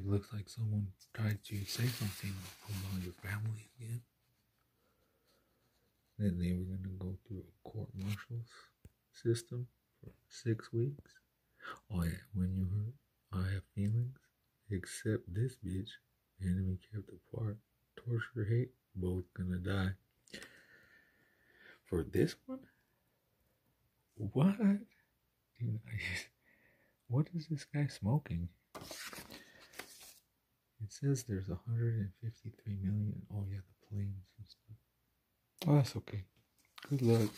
it looks like someone tried to say something about your family again. Then they were going to go through a court martial system for six weeks. Oh, yeah, when you hurt, I have feelings. Except this bitch, enemy kept apart, torture, hate, both gonna die. For this one? What? What is this guy smoking? Says there's 153 million. Oh, yeah, the planes and stuff. Oh, that's okay. Good luck.